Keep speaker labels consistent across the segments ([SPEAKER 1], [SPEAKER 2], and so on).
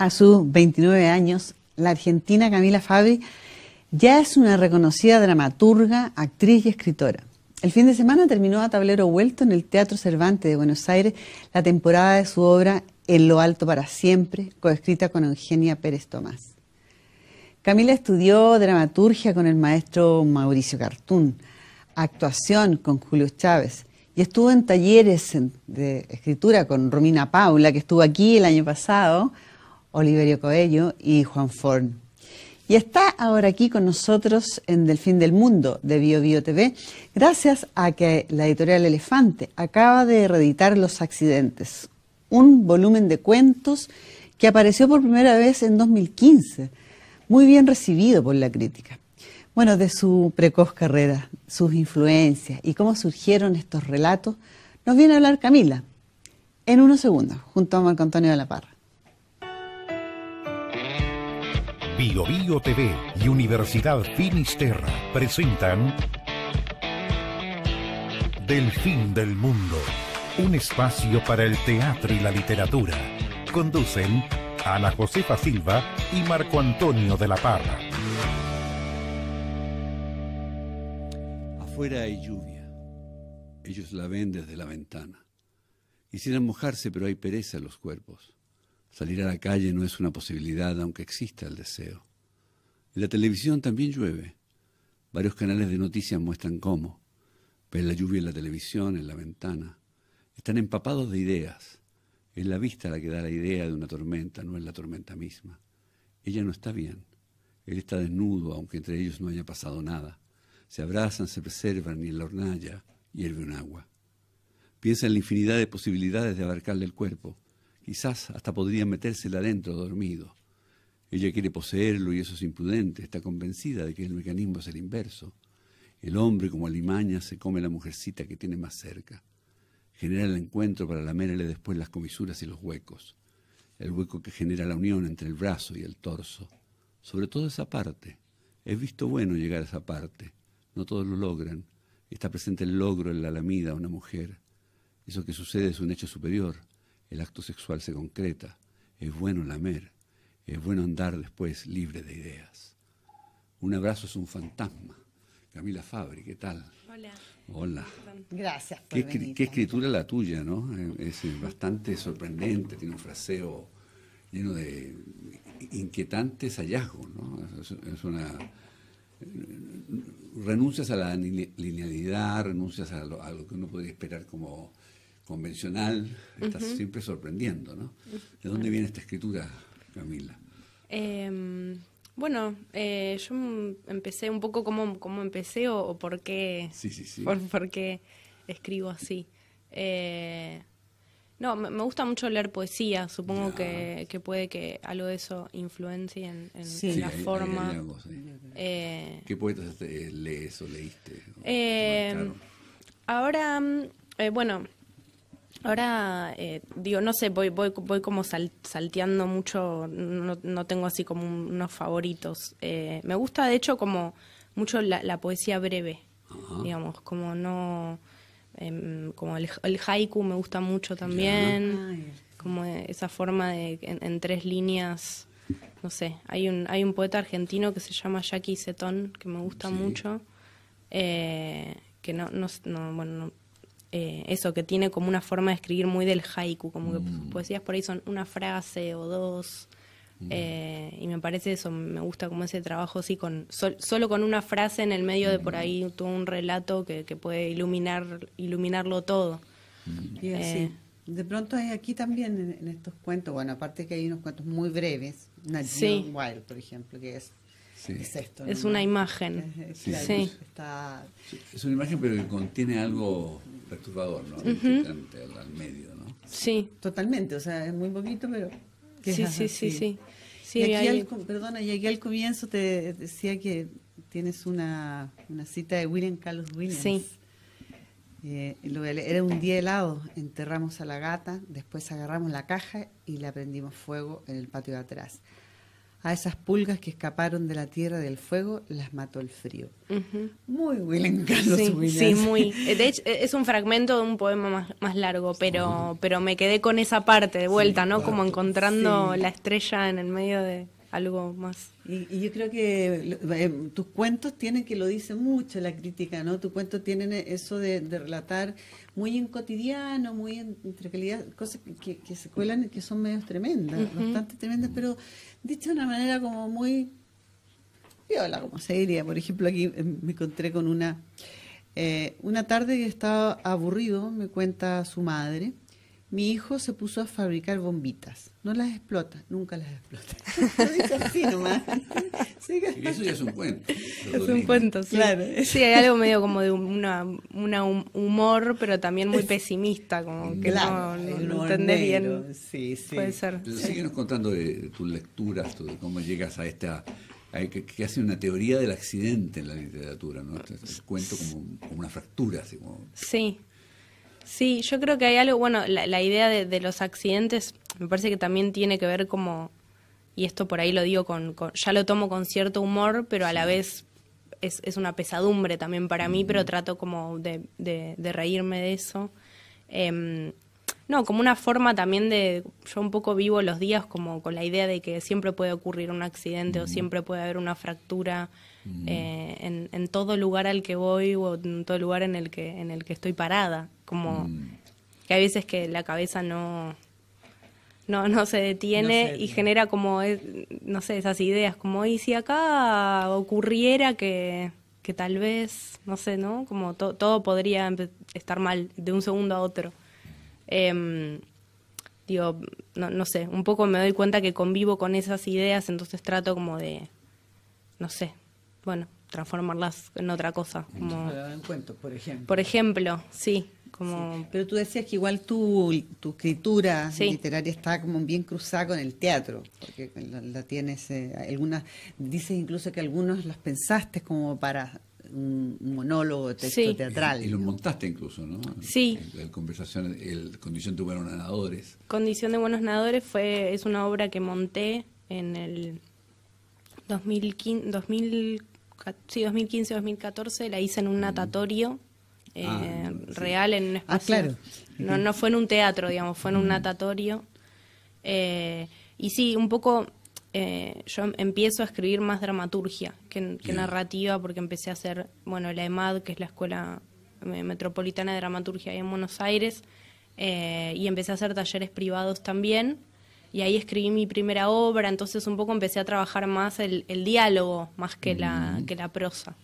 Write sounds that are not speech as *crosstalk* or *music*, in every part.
[SPEAKER 1] a sus 29 años, la argentina Camila Fabri ya es una reconocida dramaturga, actriz y escritora. El fin de semana terminó a tablero vuelto en el Teatro Cervantes de Buenos Aires la temporada de su obra En lo alto para siempre, coescrita con Eugenia Pérez Tomás. Camila estudió dramaturgia con el maestro Mauricio Cartún, actuación con Julio Chávez y estuvo en talleres de escritura con Romina Paula, que estuvo aquí el año pasado, Oliverio Coello y Juan Forn. Y está ahora aquí con nosotros en Del Fin del Mundo de Bio Bio TV, gracias a que la editorial Elefante acaba de reeditar Los Accidentes, un volumen de cuentos que apareció por primera vez en 2015, muy bien recibido por la crítica. Bueno, de su precoz carrera, sus influencias y cómo surgieron estos relatos, nos viene a hablar Camila en unos segundos, junto a Marco Antonio de la Parra.
[SPEAKER 2] Bio, Bio TV y Universidad Finisterra presentan Del fin del mundo, un espacio para el teatro y la literatura. Conducen Ana Josefa Silva y Marco Antonio de la Parra.
[SPEAKER 3] Afuera hay lluvia. Ellos la ven desde la ventana. Quisieran mojarse, pero hay pereza en los cuerpos. Salir a la calle no es una posibilidad, aunque exista el deseo. En la televisión también llueve. Varios canales de noticias muestran cómo. Ven la lluvia en la televisión, en la ventana. Están empapados de ideas. Es la vista la que da la idea de una tormenta, no es la tormenta misma. Ella no está bien. Él está desnudo, aunque entre ellos no haya pasado nada. Se abrazan, se preservan y en la hornalla hierve un agua. Piensa en la infinidad de posibilidades de abarcarle el cuerpo Quizás hasta podría metérsela adentro dormido. Ella quiere poseerlo y eso es imprudente. Está convencida de que el mecanismo es el inverso. El hombre, como alimaña, se come la mujercita que tiene más cerca. Genera el encuentro para lamerle después las comisuras y los huecos. El hueco que genera la unión entre el brazo y el torso. Sobre todo esa parte. Es visto bueno llegar a esa parte. No todos lo logran. Está presente el logro en la lamida a una mujer. Eso que sucede es un hecho superior el acto sexual se concreta, es bueno lamer, es bueno andar después libre de ideas. Un abrazo es un fantasma. Camila Fabri, ¿qué tal?
[SPEAKER 4] Hola.
[SPEAKER 3] Hola.
[SPEAKER 1] Gracias.
[SPEAKER 3] Por qué, qué escritura la tuya, ¿no? Es bastante sorprendente, tiene un fraseo lleno de inquietantes hallazgos, ¿no? Es, una renuncias a la linealidad, renuncias a lo, a lo, que uno podría esperar como convencional, estás siempre sorprendiendo, ¿no? ¿De dónde viene esta escritura, Camila?
[SPEAKER 4] Em, bueno, eh, yo empecé un poco como, como empecé o, por qué,
[SPEAKER 3] sí, sí, sí.
[SPEAKER 4] Por, qué escribo así. Eh, no, me, gusta mucho leer poesía, supongo que, puede que algo de eso influencie en, en, la forma.
[SPEAKER 3] Eh, ¿Qué poetas lees o leíste?
[SPEAKER 4] ahora, bueno, Ahora, eh, digo, no sé, voy, voy, voy como salteando mucho, no, tengo así como unos favoritos. Eh, me gusta, de hecho, como mucho la, poesía breve, digamos, como no... Em, como el, haiku me gusta mucho también, como esa forma de en, tres líneas, no sé, hay un, hay un poeta argentino que se llama Jackie Setón, que me gusta mucho, eh, que no, no, no, bueno, no, eh, eso, que tiene como una forma de escribir muy del haiku, como que mm. poesías por ahí son una frase o dos. Mm. Eh, y me parece eso, me gusta como ese trabajo así, con solo con una frase en el medio de por ahí mm. todo un relato que, puede iluminar iluminarlo todo.
[SPEAKER 1] Y así. Eh, de pronto hay aquí también en, estos cuentos, bueno, aparte que hay unos cuentos muy breves, sí. Wild, por ejemplo, que es
[SPEAKER 4] es esto. Es una imagen.
[SPEAKER 3] sí. Es una imagen, pero que contiene algo perturbador, ¿no? al, medio, ¿no?
[SPEAKER 4] Sí.
[SPEAKER 1] Totalmente, o sea, es muy poquito, pero...
[SPEAKER 4] Sí, sí, sí, sí,
[SPEAKER 1] y aquí al, perdona, y aquí al comienzo te decía que tienes una, una cita de William Carlos Williams. Sí. Eh, era un día helado, enterramos a la gata, después agarramos la caja y le prendimos fuego en el patio de atrás. A esas pulgas que escaparon de la tierra del fuego, las mató el frío. Muy William Carlos
[SPEAKER 4] sí, muy. De hecho, es un fragmento de un poema más, más largo, pero, pero me quedé con esa parte de vuelta, ¿no? Como encontrando la estrella en el medio de algo más.
[SPEAKER 1] Y, yo creo que eh, tus cuentos tienen, que lo dice mucho la crítica, ¿no? Tus cuentos tienen eso de, relatar muy en cotidiano, muy en, entre calidad, cosas que, que, se cuelan, que son medios tremendas, bastante tremendas, pero dicho de una manera como muy viola, como se diría. Por ejemplo, aquí eh, me encontré con una, eh, una tarde que estaba aburrido, me cuenta su madre, mi hijo se puso a fabricar bombitas. No las explota, nunca las explota. *laughs* Lo dice así nomás.
[SPEAKER 3] y eso ya es un cuento. *laughs*
[SPEAKER 4] Es un cuento, sí. Claro. Sí, hay algo medio como de una, una humor, pero también muy pesimista, como que no, no, entendés bien.
[SPEAKER 1] Sí, sí.
[SPEAKER 4] Puede ser.
[SPEAKER 3] Pero síguenos contando de tus lecturas, de cómo llegas a esta que, que, hace una teoría del accidente en la literatura, ¿no? El cuento como, como una fractura. Así como...
[SPEAKER 4] Sí, Sí, yo creo que hay algo, bueno, la, idea de, los accidentes me parece que también tiene que ver como, y esto por ahí lo digo con, ya lo tomo con cierto humor, pero a la vez es, es una pesadumbre también para mí, pero trato como de, de, reírme de eso. Em, no, como una forma también de, yo un poco vivo los días como con la idea de que siempre puede ocurrir un accidente o siempre puede haber una fractura eh, en, en, todo lugar al que voy o en todo lugar en el que, en el que estoy parada. Como mm. que hay veces que la cabeza no, no, no se detiene y genera como, no sé, esas ideas, como, y si acá ocurriera que, que tal vez, no sé, ¿no? Como todo podría estar mal de un segundo a otro. Em, digo, no, no sé, un poco me doy cuenta que convivo con esas ideas, entonces trato como de, no sé, bueno, transformarlas en otra cosa. Como,
[SPEAKER 1] en cuentos, por ejemplo.
[SPEAKER 4] Por ejemplo, sí.
[SPEAKER 1] Pero tú decías que igual tu, tu escritura literaria está como bien cruzada con el teatro, porque la, tienes, eh, algunas, dices incluso que algunos las pensaste como para un, monólogo, texto teatral.
[SPEAKER 3] Y, lo montaste incluso, ¿no?
[SPEAKER 4] Sí.
[SPEAKER 3] La, conversación, el Condición de Buenos Nadadores.
[SPEAKER 4] Condición de Buenos Nadadores fue, es una obra que monté en el 2015, 2015-2014, la hice en un mm. natatorio eh, ah, real en un ah, espacio.
[SPEAKER 1] Ah, claro.
[SPEAKER 4] No, no fue en un teatro, digamos, fue en un mm. natatorio. Eh, y sí, un poco eh, yo empiezo a escribir más dramaturgia que, narrativa porque empecé a hacer, bueno, la EMAD, que es la Escuela Metropolitana de Dramaturgia ahí en Buenos Aires, y empecé a hacer talleres privados también. Y ahí escribí mi primera obra, entonces un poco empecé a trabajar más el, diálogo más que, la, mm. que la prosa.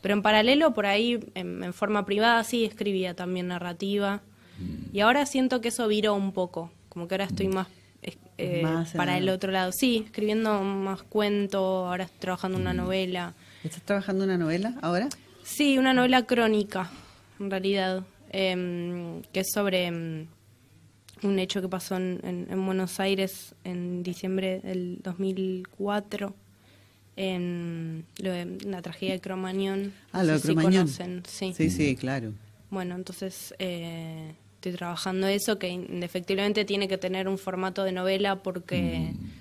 [SPEAKER 4] Pero en paralelo, por ahí, en, forma privada, sí escribía también narrativa. Mm. Y ahora siento que eso viró un poco, como que ahora estoy mm. más, eh, para el otro lado. Sí, escribiendo más cuento, ahora estoy trabajando en una mm. novela.
[SPEAKER 1] ¿Estás trabajando una novela ahora?
[SPEAKER 4] Sí, una novela crónica, en realidad, em, que es sobre em, un hecho que pasó en, en, Buenos Aires en diciembre del 2004 en la tragedia de Cromañón.
[SPEAKER 1] Ah, lo de Cromañón.
[SPEAKER 4] sí.
[SPEAKER 1] sí, sí, claro.
[SPEAKER 4] Bueno, entonces eh, estoy trabajando eso, que efectivamente tiene que tener un formato de novela porque... Mm.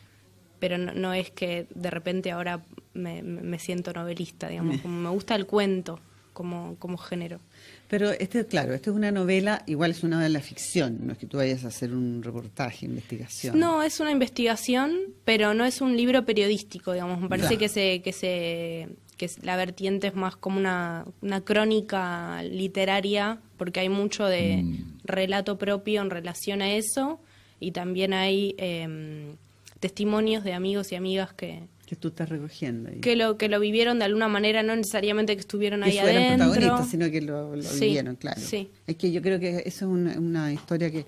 [SPEAKER 4] Pero no, es que de repente ahora me, me siento novelista, digamos, *laughs* como me gusta el cuento como, como género.
[SPEAKER 1] Pero este, claro, esto es una novela, igual es una novela ficción, no es que tú vayas a hacer un reportaje, investigación.
[SPEAKER 4] No, es una investigación, pero no es un libro periodístico, digamos. Me parece que se, que se, que la vertiente es más como una, una crónica literaria, porque hay mucho de mm. relato propio en relación a eso, y también hay em, testimonios de amigos y amigas que,
[SPEAKER 1] que tú estás recogiendo.
[SPEAKER 4] Que lo que lo vivieron de alguna manera, no necesariamente que estuvieron ahí adentro.
[SPEAKER 1] protagonistas, sino que lo, vivieron, claro. Sí. Es que yo creo que eso es una, historia que,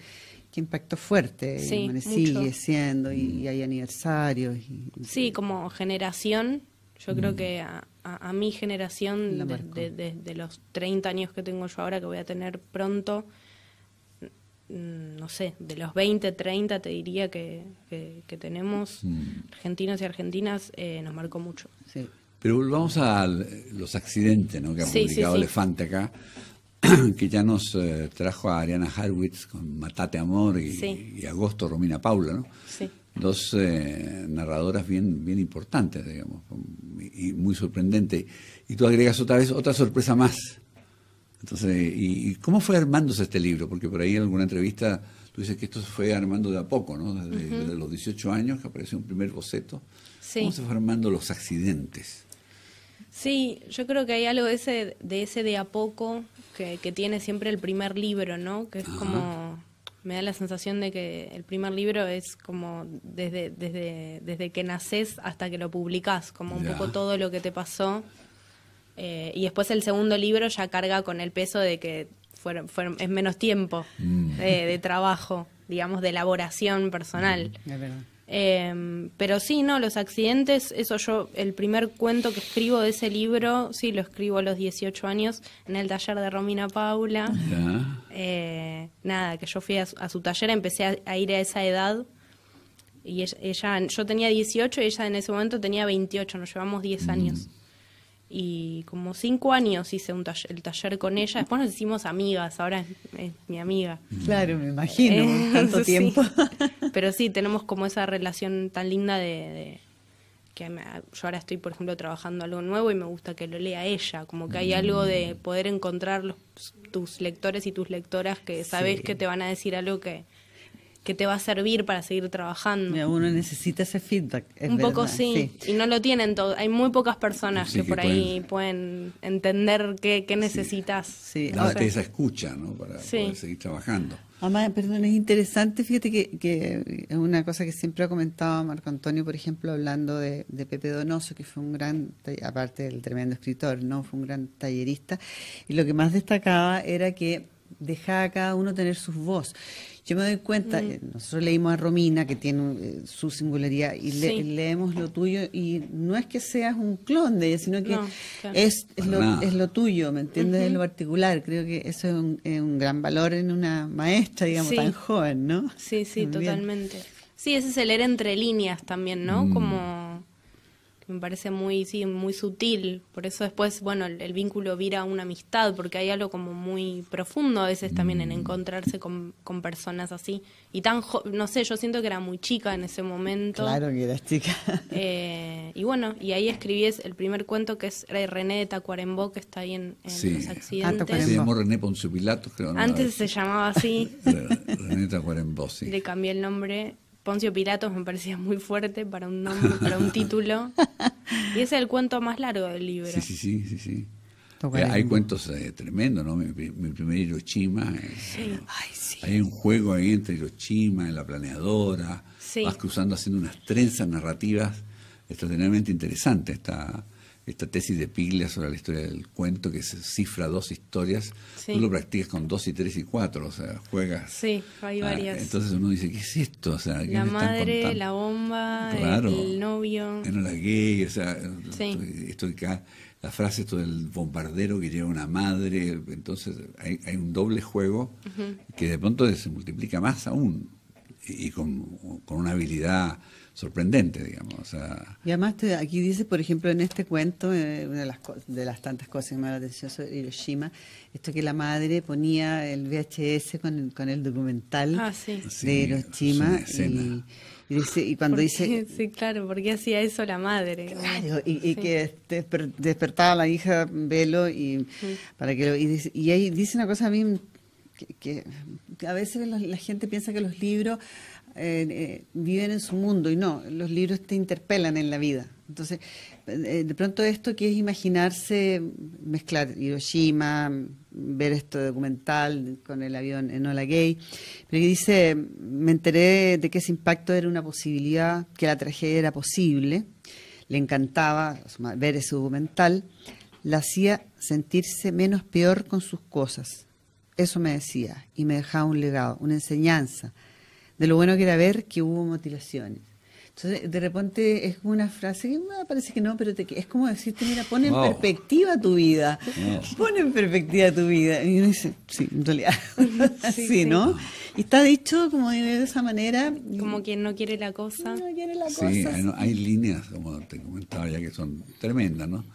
[SPEAKER 1] que impactó fuerte, sigue siendo, y, hay aniversarios.
[SPEAKER 4] sí, como generación, yo creo mm. que a, mi generación, de, de, los 30 años que tengo yo ahora, que voy a tener pronto, no sé, de los 20, 30 te diría que, que, tenemos mm. argentinos y argentinas, eh, nos marcó mucho.
[SPEAKER 3] Pero volvamos a los accidentes ¿no? que ha publicado Elefante acá, *clears throat* que ya nos eh, trajo a Ariana Harwitz con Matate Amor y, Agosto Romina Paula, ¿no? dos eh, narradoras bien, bien importantes, digamos, y muy sorprendente. Y tú agregas otra vez otra sorpresa más. Entonces, ¿y, cómo fue armándose este libro? Porque por ahí en alguna entrevista tú dices que esto se fue armando de a poco, ¿no? Desde, los 18 años que apareció un primer boceto. ¿Cómo se fue armando los accidentes?
[SPEAKER 4] Sí, yo creo que hay algo de ese de, ese de a poco que, tiene siempre el primer libro, ¿no? Que es como me da la sensación de que el primer libro es como desde, desde, desde que naces hasta que lo publicás, como un poco todo lo que te pasó. Eh, y después el segundo libro ya carga con el peso de que fueron, fueron es menos tiempo mm. de, trabajo, digamos, de elaboración personal. Em, pero sí, no, los accidentes, eso yo, el primer cuento que escribo de ese libro, sí, lo escribo a los 18 años en el taller de Romina Paula. Eh, nada, que yo fui a, su taller, empecé a, ir a esa edad y ella, yo tenía 18 y ella en ese momento tenía 28, nos llevamos 10 mm. años y como cinco años hice un el taller con ella. Después nos hicimos amigas, ahora es, mi amiga.
[SPEAKER 1] Claro, me imagino, eh, tanto *laughs* tiempo. *laughs*
[SPEAKER 4] Pero sí, tenemos como esa relación tan linda de, que yo ahora estoy, por ejemplo, trabajando algo nuevo y me gusta que lo lea ella, como que hay algo de poder encontrar los, tus lectores y tus lectoras que sabes que te van a decir algo que, que te va a servir para seguir trabajando.
[SPEAKER 1] Uno necesita ese feedback.
[SPEAKER 4] Un poco sí. y no lo tienen todos. Hay muy pocas personas que, por ahí pueden, entender qué, necesitas.
[SPEAKER 3] Sí. Darte esa escucha, ¿no? Para poder seguir trabajando.
[SPEAKER 1] Además, perdón, es interesante, fíjate que, que, es una cosa que siempre ha comentado Marco Antonio, por ejemplo, hablando de, de, Pepe Donoso, que fue un gran, aparte del tremendo escritor, ¿no? Fue un gran tallerista, y lo que más destacaba era que dejaba a cada uno tener su voz. Yo me doy cuenta, mm. eh, nosotros leímos a Romina, que tiene eh, su singularidad, y leemos lo tuyo, y no es que seas un clon de ella, sino que es, es, lo, es, lo, tuyo, ¿me entiendes? Es lo particular. Creo que eso es un, gran valor en una maestra, digamos, tan joven, ¿no?
[SPEAKER 4] Sí, sí, totalmente. Sí, ese es el leer entre líneas también, ¿no? Mm. Como me parece muy, sí, muy sutil. Por eso después, bueno, el, vínculo vira a una amistad, porque hay algo como muy profundo a veces también en mm. encontrarse con, con personas así. Y tan, no sé, yo siento que era muy chica en ese momento.
[SPEAKER 1] Claro que eras chica. *laughs*
[SPEAKER 4] Eh, y bueno, y ahí escribí el primer cuento que es René de Tacuarembó, que está ahí en, los accidentes.
[SPEAKER 3] Se llamó René Poncio Pilatos, creo.
[SPEAKER 4] Antes se llamaba así. *laughs*
[SPEAKER 3] René Tacuarembó, sí.
[SPEAKER 4] Le cambié el nombre Poncio Pilatos me parecía muy fuerte para un nombre, para un *laughs* título. Y es el cuento más largo del libro.
[SPEAKER 3] Sí, sí, sí, sí. sí. Eh, hay cuentos eh, tremendos, ¿no? Mi, primer Hiroshima. Eh, sí. Ay, sí. Hay un juego ahí entre Hiroshima y la planeadora. Sí. Vas cruzando haciendo unas trenzas narrativas extraordinariamente interesantes. Está esta tesis de Piglia sobre la historia del cuento, que se cifra dos historias, tú lo practicas con dos y tres y cuatro, o sea, juegas.
[SPEAKER 4] Sí, hay varias.
[SPEAKER 3] entonces uno dice, ¿qué es esto? O sea,
[SPEAKER 4] la madre, la bomba, el, novio.
[SPEAKER 3] la gay, o sea, esto, la frase esto del bombardero que lleva una madre, entonces hay, hay un doble juego que de pronto se multiplica más aún y, con, con una habilidad sorprendente, digamos.
[SPEAKER 1] y además aquí dice, por ejemplo, en este cuento, eh, una de las, de las tantas cosas que me la atención sobre Hiroshima, esto que la madre ponía el VHS con el, con el documental
[SPEAKER 4] ah,
[SPEAKER 1] de Hiroshima. Y, dice, y cuando dice...
[SPEAKER 4] Sí, claro, porque hacía eso la madre.
[SPEAKER 1] Claro, y, que despertaba a la hija Velo y, para que y, dice, y ahí dice una cosa a mí que, a veces la gente piensa que los libros eh, viven en su mundo y no, los libros te interpelan en la vida. Entonces, eh, de pronto esto que es imaginarse, mezclar Hiroshima, ver esto documental con el avión en Ola Gay, pero dice, me enteré de que ese impacto era una posibilidad, que la tragedia era posible, le encantaba ver ese documental, la hacía sentirse menos peor con sus cosas. Eso me decía y me dejaba un legado, una enseñanza de lo bueno que era ver que hubo mutilaciones. Entonces, de repente es una frase que me parece que no, pero es como decirte, mira, pon en perspectiva tu vida, pon en perspectiva tu vida. Y uno dice, sí, en realidad, *laughs* *laughs* sí, ¿no? Y está dicho como de esa manera.
[SPEAKER 4] Como quien no quiere la cosa.
[SPEAKER 1] No quiere la
[SPEAKER 3] cosa. Sí, hay, líneas, como te comentaba ya, que son tremendas, ¿no?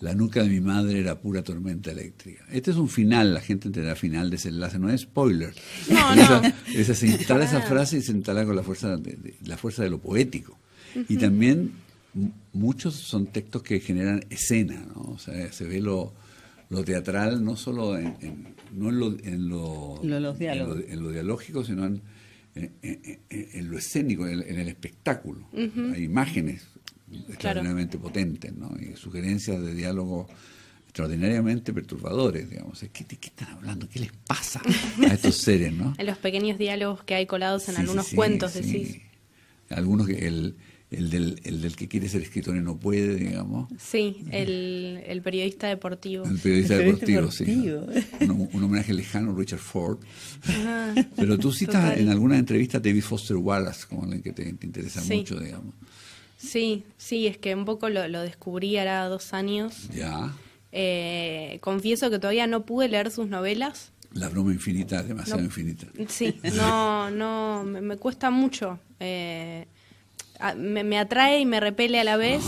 [SPEAKER 3] La nuca de mi madre era pura tormenta eléctrica. Este es un final, la gente entenderá final, desenlace, no es spoiler.
[SPEAKER 4] No, no.
[SPEAKER 3] Esa, se instala esa frase y se instala con la fuerza de, la fuerza de lo poético. Y también muchos son textos que generan escena, ¿no? O sea, se ve lo, lo teatral no solo en, no en lo, en lo, en lo, dialógico, sino en, en, lo escénico, en, el espectáculo. Hay imágenes extraordinariamente potentes, ¿no? Y sugerencias de diálogo extraordinariamente perturbadores, digamos. ¿Qué, ¿De qué están hablando? ¿Qué les pasa a estos *laughs* seres, no?
[SPEAKER 4] En los pequeños diálogos que hay colados en algunos cuentos, decís.
[SPEAKER 3] Algunos que el, el del, el del que quiere ser escritor y no puede, digamos.
[SPEAKER 4] Sí, el, el periodista deportivo.
[SPEAKER 3] El periodista, deportivo, sí. Un, homenaje lejano a Richard Ford. Pero tú citas en alguna entrevista a David Foster Wallace, como el que te, interesa mucho, digamos.
[SPEAKER 4] Sí, sí, es que un poco lo, lo descubrí ahora dos años.
[SPEAKER 3] Ya.
[SPEAKER 4] Eh, confieso que todavía no pude leer sus novelas.
[SPEAKER 3] La broma infinita, demasiado infinita.
[SPEAKER 4] Sí, no, no, me, me cuesta mucho. Eh, me, atrae y me repele a la vez.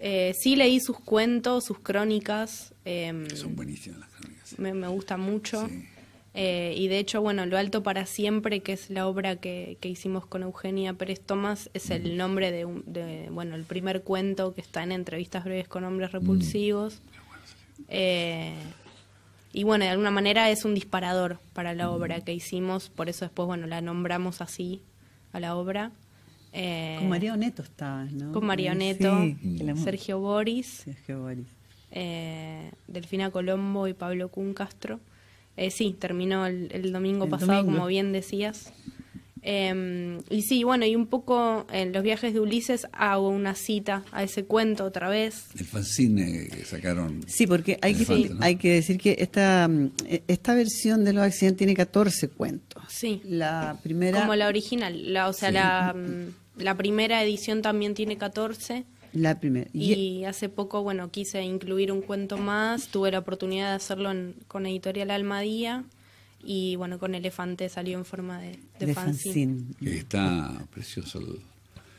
[SPEAKER 4] Eh, sí leí sus cuentos, sus crónicas.
[SPEAKER 3] Em, son buenísimas las crónicas.
[SPEAKER 4] Me, me, gusta mucho. Eh, y de hecho, bueno, Lo Alto para Siempre, que es la obra que, que hicimos con Eugenia Pérez Tomás, es el nombre de, de, bueno, el primer cuento que está en Entrevistas Breves con Hombres Repulsivos. Eh, y bueno, de alguna manera es un disparador para la obra que hicimos, por eso después, bueno, la nombramos así a la obra.
[SPEAKER 1] Eh, con María Oneto estabas, ¿no?
[SPEAKER 4] Con María Oneto, Sergio Boris,
[SPEAKER 1] Sergio Boris.
[SPEAKER 4] Eh, Delfina Colombo y Pablo Cun Castro. Eh, sí, terminó el, domingo pasado, como bien decías. Em, y sí, bueno, y un poco en los viajes de Ulises hago una cita a ese cuento otra vez.
[SPEAKER 3] El fanzine que sacaron.
[SPEAKER 1] Sí, porque hay, que, hay que decir que esta, esta versión de los accidentes tiene 14 cuentos.
[SPEAKER 4] Sí.
[SPEAKER 1] La primera.
[SPEAKER 4] Como la original, la, o sea, la mm, la primera edición también tiene 14.
[SPEAKER 1] La primera.
[SPEAKER 4] Y, hace poco, bueno, quise incluir un cuento más. Tuve la oportunidad de hacerlo con Editorial Almadía. Y bueno, con Elefante salió en forma de, de, fanzine.
[SPEAKER 3] Está precioso el,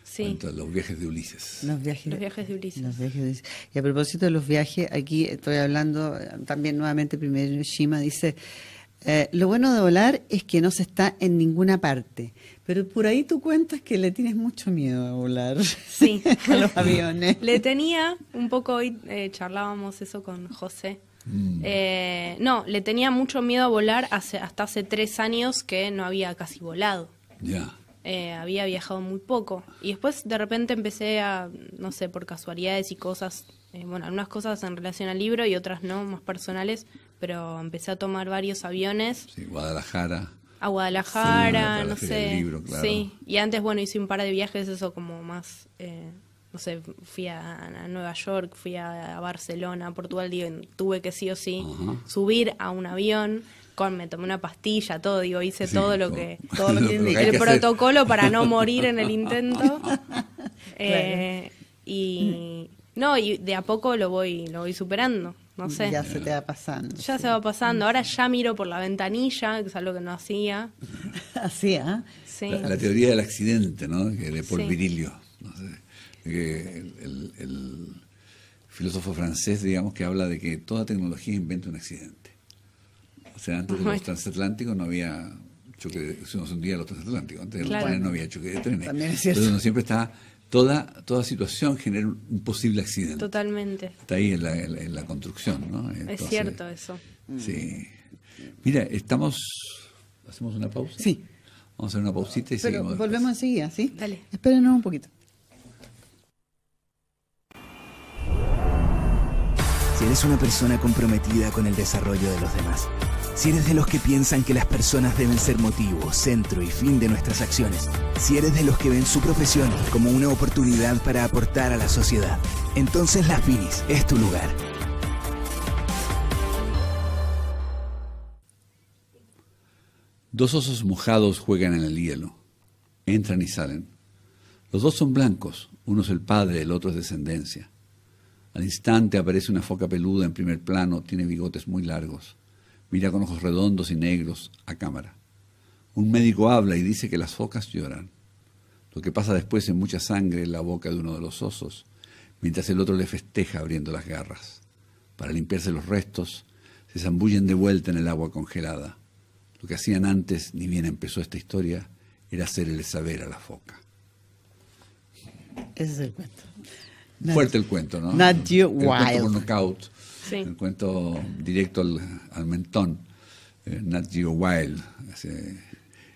[SPEAKER 3] sí. los viajes de Ulises.
[SPEAKER 1] Los viajes,
[SPEAKER 4] los viajes de Ulises.
[SPEAKER 1] Los viajes de Ulises. Y a propósito de los viajes, aquí estoy hablando también nuevamente, primero Shima dice, eh, lo bueno de volar es que no se está en ninguna parte. Pero por ahí tú cuentas que le tienes mucho miedo a volar.
[SPEAKER 4] Sí. *laughs*
[SPEAKER 1] a los aviones.
[SPEAKER 4] Le tenía, un poco hoy eh, charlábamos eso con José. Mm. Eh, no, le tenía mucho miedo a volar hace, hasta hace tres años que no había casi volado.
[SPEAKER 3] Ya.
[SPEAKER 4] Eh, había viajado muy poco. Y después de repente empecé a, no sé, por casualidades y cosas, bueno, algunas cosas en relación al libro y otras no, más personales, pero empecé a tomar varios aviones.
[SPEAKER 3] Sí, Guadalajara
[SPEAKER 4] a Guadalajara, no sé. Sí, y antes, bueno, hice un par de viajes, eso como más, eh, no sé, fui a, Nueva York, fui a, Barcelona, a Portugal, digo, tuve que sí o sí subir a un avión. Con, me tomé una pastilla, todo, digo, hice todo lo que, todo lo que, *laughs* el protocolo para no morir en el *laughs* intento. eh, y no, y de a poco lo voy, lo voy superando no sé.
[SPEAKER 1] Ya se te va pasando.
[SPEAKER 4] Ya se va pasando. Ahora ya miro por la ventanilla, que es algo que no hacía. *laughs*
[SPEAKER 1] ¿Hacía?
[SPEAKER 4] Sí.
[SPEAKER 3] La, teoría del accidente, ¿no? Que de Paul Virilio. el, filósofo francés, digamos, que habla de que toda tecnología inventa un accidente. O sea, antes de los transatlánticos no había choque de, se nos hundía los transatlánticos, antes de los trenes no había choque de trenes.
[SPEAKER 1] También es cierto.
[SPEAKER 3] Entonces uno siempre está toda, toda situación genera un posible accidente.
[SPEAKER 4] Totalmente.
[SPEAKER 3] Está ahí en la, en la construcción, ¿no?
[SPEAKER 4] es cierto eso.
[SPEAKER 3] Sí. Mira, estamos... ¿Hacemos una pausa?
[SPEAKER 1] Sí.
[SPEAKER 3] Vamos a hacer una pausita y
[SPEAKER 1] Pero
[SPEAKER 3] seguimos.
[SPEAKER 1] Volvemos enseguida, ¿sí?
[SPEAKER 4] Dale.
[SPEAKER 1] Espérenos un poquito.
[SPEAKER 5] Si eres una persona comprometida con el desarrollo de los demás, si eres de los que piensan que las personas deben ser motivo, centro y fin de nuestras acciones, si eres de los que ven su profesión como una oportunidad para aportar a la sociedad, entonces la Finis es tu lugar.
[SPEAKER 3] Dos osos mojados juegan en el hielo. Entran y salen. Los dos son blancos, uno es el padre, el otro es descendencia. Al instante aparece una foca peluda en primer plano, tiene bigotes muy largos. Mira con ojos redondos y negros a cámara. Un médico habla y dice que las focas lloran. Lo que pasa después es mucha sangre en la boca de uno de los osos, mientras el otro le festeja abriendo las garras. para limpiarse los restos, se zambullen de vuelta en el agua congelada. Lo que hacían antes, ni bien empezó esta historia, era hacerle saber a la foca.
[SPEAKER 1] Ese es el cuento.
[SPEAKER 3] Fuerte el cuento, ¿no?
[SPEAKER 1] Not you
[SPEAKER 3] el cuento
[SPEAKER 1] wild.
[SPEAKER 3] knockout,
[SPEAKER 4] Sí.
[SPEAKER 3] cuento directo al, al mentón, eh, Nat Geo Wild. Ese-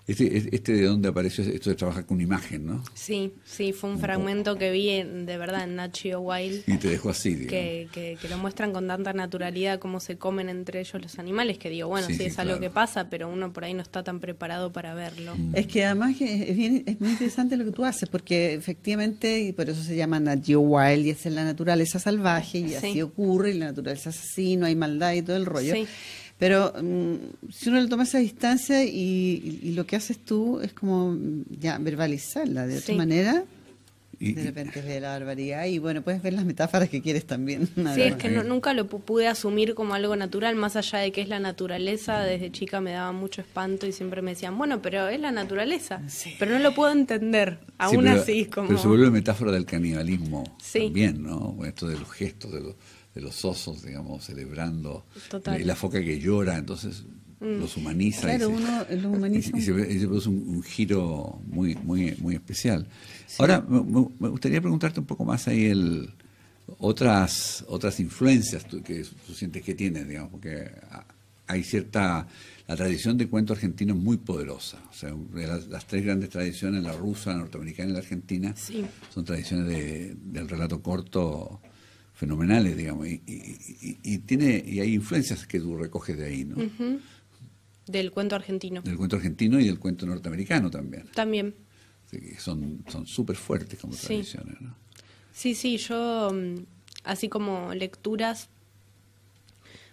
[SPEAKER 3] Este, este de dónde apareció esto de trabajar con imagen, ¿no?
[SPEAKER 4] Sí, sí, fue un fragmento que vi en- de verdad en Nat Geo Wild.
[SPEAKER 3] Y te dejó así,
[SPEAKER 4] que, que, que lo muestran con tanta naturalidad cómo se comen entre ellos los animales, que digo, bueno,
[SPEAKER 3] Sí,
[SPEAKER 4] es algo que pasa, pero uno por ahí no está tan preparado para verlo.
[SPEAKER 1] Es que además es, bien, es muy interesante lo que tú haces, porque efectivamente, y por eso se llama Nat Geo Wild, y es en la naturaleza salvaje, y
[SPEAKER 4] Sí.
[SPEAKER 1] así ocurre, y la naturaleza es así, no hay maldad y todo el rollo.
[SPEAKER 4] Sí.
[SPEAKER 1] Pero mm, si uno le toma esa distancia y, y- y lo que haces tú es como mm, ya verbalizarla de otra manera,
[SPEAKER 3] Y-
[SPEAKER 1] de repente ves la barbaridad y bueno, puedes ver las metáforas que quieres también. *laughs*
[SPEAKER 4] Sí, es que no- nunca lo pu- pude asumir como algo natural, más allá de que es la naturaleza. Desde chica me daba mucho espanto y siempre me decían, bueno, pero es la naturaleza.
[SPEAKER 1] Sí.
[SPEAKER 4] Pero no lo puedo entender.
[SPEAKER 3] Sí,
[SPEAKER 4] Aún
[SPEAKER 3] pero,
[SPEAKER 4] así, como.
[SPEAKER 3] pero se vuelve metáfora del canibalismo
[SPEAKER 4] Sí.
[SPEAKER 3] también, ¿no? Bueno, esto de los gestos, de los, de los osos, digamos, celebrando.
[SPEAKER 4] Total. Mm.
[SPEAKER 3] Y la foca que llora, entonces los humaniza.
[SPEAKER 1] Claro,
[SPEAKER 3] y se,
[SPEAKER 1] uno los humaniza
[SPEAKER 3] Y, y se, ve- y se produce un, un giro muy, muy, muy especial. Ahora, me, gustaría preguntarte un poco más ahí el otras otras influencias tú- que tú sientes que tienes, digamos, porque hay cierta la tradición de cuento argentino es muy poderosa. O sea, las, las tres grandes tradiciones, la rusa, la norteamericana y la argentina,
[SPEAKER 4] Sí.
[SPEAKER 3] son tradiciones de- del relato corto fenomenales, digamos, y, y- y- y tiene y hay influencias que tú recoges de ahí, ¿no?
[SPEAKER 4] Del cuento argentino.
[SPEAKER 3] Del cuento argentino y del cuento norteamericano también.
[SPEAKER 4] También.
[SPEAKER 3] Así que son son súper fuertes como
[SPEAKER 4] Sí.
[SPEAKER 3] tradiciones, ¿no?
[SPEAKER 4] Sí, sí, yo, mm, así como lecturas,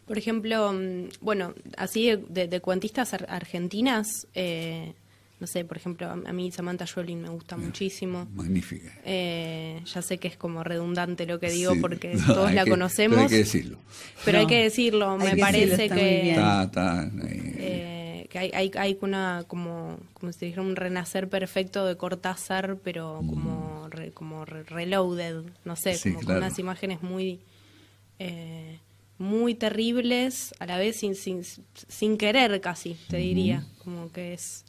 [SPEAKER 4] por ejemplo, mm, bueno, así de, de- de cuentistas ar- argentinas, eh, no sé, por ejemplo, a, mí Samantha Schweblin me gusta muchísimo.
[SPEAKER 3] Magnífica.
[SPEAKER 4] Eh, ya sé que es como redundante lo que digo
[SPEAKER 3] Sí.
[SPEAKER 4] porque *laughs*
[SPEAKER 3] No,
[SPEAKER 4] todos la
[SPEAKER 3] que-
[SPEAKER 4] conocemos,
[SPEAKER 3] Pero hay que decirlo.
[SPEAKER 4] pero hay que decirlo,
[SPEAKER 1] hay
[SPEAKER 4] me
[SPEAKER 1] que decirlo,
[SPEAKER 4] parece que...
[SPEAKER 1] bien.
[SPEAKER 3] Está, está, ahí.
[SPEAKER 4] Eh, que hay, hay, hay una como como si dijera un renacer perfecto de Cortázar pero como re- como re- reloaded no sé
[SPEAKER 3] Mm. Sí,
[SPEAKER 4] como
[SPEAKER 3] claro.
[SPEAKER 4] con unas imágenes muy eh, muy terribles a la vez sin sin, sin querer casi te diría como que es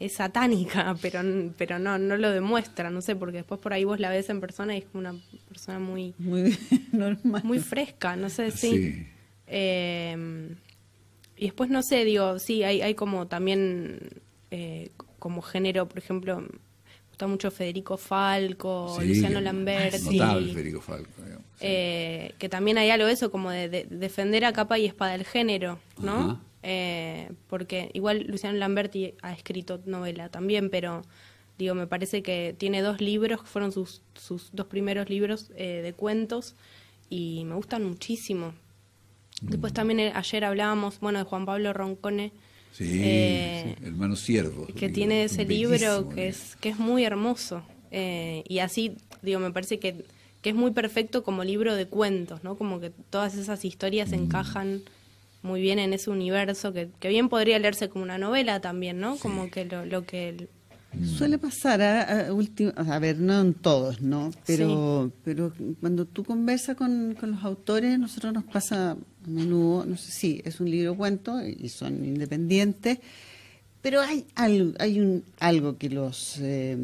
[SPEAKER 4] es satánica *laughs* pero pero no no lo demuestra no sé porque después por ahí vos la ves en persona y es como una persona muy
[SPEAKER 1] Muy *laughs* normal.
[SPEAKER 4] muy fresca, no sé, sí.
[SPEAKER 3] Sí.
[SPEAKER 4] Eh, y después, no sé, digo, sí, hay, hay como también, eh, como género, por ejemplo, me gusta mucho Federico Falco,
[SPEAKER 3] Sí,
[SPEAKER 4] Luciano
[SPEAKER 3] es
[SPEAKER 4] Lamberti.
[SPEAKER 3] Notable Federico Falco. digamos, sí.
[SPEAKER 4] eh, que también hay algo de eso, como de, de defender a capa y espada el género, ¿no?
[SPEAKER 3] Ajá.
[SPEAKER 4] Eh, porque igual Luciano Lamberti ha escrito novela también, pero digo, me parece que tiene dos libros, que fueron sus, sus dos primeros libros eh, de cuentos, y me gustan muchísimo. Después también eh, ayer hablábamos, bueno, de Juan Pablo Roncone,
[SPEAKER 3] Sí,
[SPEAKER 4] eh,
[SPEAKER 3] sí, Hermano Siervo.
[SPEAKER 4] que tiene ese libro que es que es muy hermoso Eh, y así digo me parece que, que es muy perfecto como libro de cuentos no como que todas esas historias encajan muy bien en ese universo que, que bien podría leerse como una novela también no como que lo, lo que el-
[SPEAKER 1] Suele pasar, a, a, ulti- a ver, no en todos, ¿no? Pero, pero cuando tú conversas con, con los autores, nosotros nos pasa a menudo, no sé si es un libro cuento y son independientes, pero hay algo, hay un, algo que los, eh,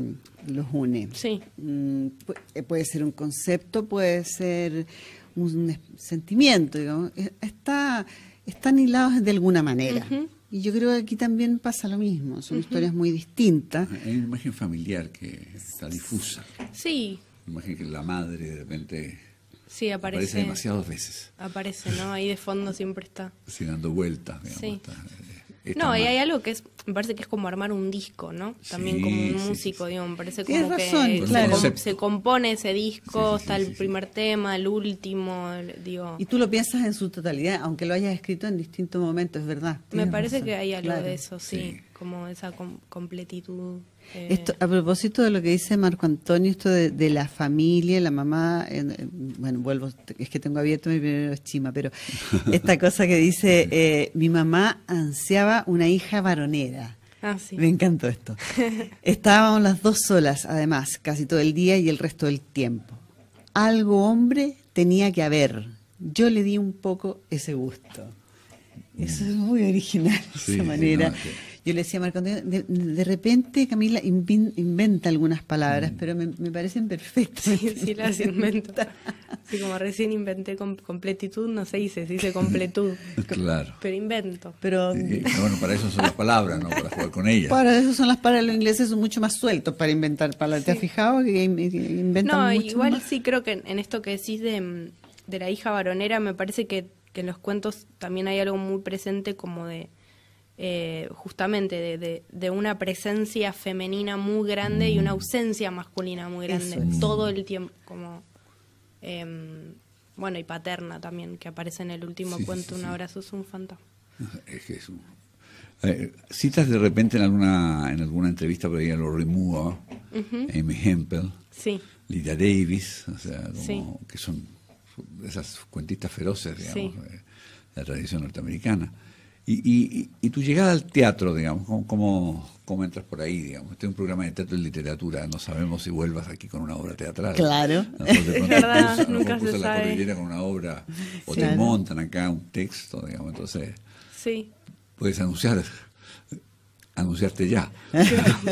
[SPEAKER 1] los une.
[SPEAKER 4] sí
[SPEAKER 1] Mm, eh, puede ser un concepto, puede ser un sentimiento, digamos. Eh, Está, están hilados de alguna manera.
[SPEAKER 4] Ujú.
[SPEAKER 1] Y yo creo que aquí también pasa lo mismo. Son historias muy distintas.
[SPEAKER 3] Hay una imagen familiar que está difusa.
[SPEAKER 4] sí
[SPEAKER 3] Una imagen que la madre de repente
[SPEAKER 4] sí
[SPEAKER 3] aparece,
[SPEAKER 4] aparece
[SPEAKER 3] demasiadas veces,
[SPEAKER 4] aparece no ahí de fondo siempre está
[SPEAKER 3] así dando vueltas. Digamos,
[SPEAKER 4] Sí.
[SPEAKER 3] está,
[SPEAKER 4] No, y hay algo que es, me parece que es como armar un disco, ¿no? También
[SPEAKER 3] Sí,
[SPEAKER 4] como un
[SPEAKER 3] sí,
[SPEAKER 4] músico,
[SPEAKER 3] sí, sí.
[SPEAKER 4] digo, me parece
[SPEAKER 1] Tienes
[SPEAKER 4] como
[SPEAKER 1] razón,
[SPEAKER 4] que
[SPEAKER 1] claro.
[SPEAKER 4] se, compone ese disco,
[SPEAKER 3] Sí, sí,
[SPEAKER 4] está
[SPEAKER 3] sí,
[SPEAKER 4] el
[SPEAKER 3] sí, sí.
[SPEAKER 4] primer tema, el último, el- digo.
[SPEAKER 1] Y tú lo piensas en su totalidad, aunque lo hayas escrito en distintos momentos, es verdad.
[SPEAKER 4] Me parece
[SPEAKER 1] razón,
[SPEAKER 4] que hay algo
[SPEAKER 1] claro.
[SPEAKER 4] de eso, sí,
[SPEAKER 3] Sí.
[SPEAKER 4] como esa com- completitud. Eh,
[SPEAKER 1] Esto, a propósito de lo que dice Marco Antonio, esto de, de la familia, la mamá, eh, bueno, vuelvo, es que tengo abierto mi primero chima, pero *laughs* esta cosa que dice, eh, mi mamá ansiaba una hija varonera.
[SPEAKER 4] ah, sí.
[SPEAKER 1] Me encantó esto. *laughs* Estábamos las dos solas, además, casi todo el día y el resto del tiempo. Algo hombre tenía que haber, yo le di un poco ese gusto. Eso es muy original,
[SPEAKER 3] Sí,
[SPEAKER 1] esa
[SPEAKER 3] sí,
[SPEAKER 1] manera.
[SPEAKER 3] no,
[SPEAKER 1] Yo le decía a Marco Antonio, de, de repente Camila invin- inventa algunas palabras,
[SPEAKER 3] Mm.
[SPEAKER 1] pero me, me parecen perfectas.
[SPEAKER 4] Sí, sí las *laughs* invento. Así como recién inventé com- completitud, no se dice, se dice completud. *laughs*
[SPEAKER 3] Claro.
[SPEAKER 4] Pero invento.
[SPEAKER 1] Pero
[SPEAKER 6] Y, y, bueno, para eso son las palabras, ¿no? Para jugar con ellas.
[SPEAKER 1] para eso son las palabras, los ingleses son mucho más sueltos para inventar palabras. ¿Te has fijado que in- inventan
[SPEAKER 4] No,
[SPEAKER 1] mucho
[SPEAKER 4] igual
[SPEAKER 1] más?
[SPEAKER 4] sí creo que en, en esto que decís de, mm, de la hija varonera, me parece que, que en los cuentos también hay algo muy presente como de, eh, justamente, de, de, de una presencia femenina muy grande y una ausencia masculina muy grande
[SPEAKER 1] es.
[SPEAKER 4] todo el tiempo, como... em, bueno, y paterna también, que aparece en el último
[SPEAKER 3] Sí,
[SPEAKER 4] cuento,
[SPEAKER 3] sí,
[SPEAKER 4] Un
[SPEAKER 3] sí.
[SPEAKER 4] abrazo es un fantasma. *laughs*
[SPEAKER 3] Es que es un- Eh, citas de repente en alguna en alguna entrevista por ahí a Lori Moore, Amy Hempel, Lydia Davis, o sea, como que son esas cuentistas feroces, digamos,
[SPEAKER 4] Sí.
[SPEAKER 3] de la tradición norteamericana. Y, y, y tu llegada al teatro, digamos, ¿cómo, cómo, cómo entras por ahí, digamos? Este es un programa de teatro y literatura, no sabemos si vuelvas aquí con una obra teatral.
[SPEAKER 1] Claro. *laughs*
[SPEAKER 4] Verdad,
[SPEAKER 3] cruzas-
[SPEAKER 4] nunca se
[SPEAKER 3] la cordillera con una obra, o te montan acá un texto, digamos, entonces
[SPEAKER 4] sí.
[SPEAKER 3] puedes anunciar, anunciarte ya.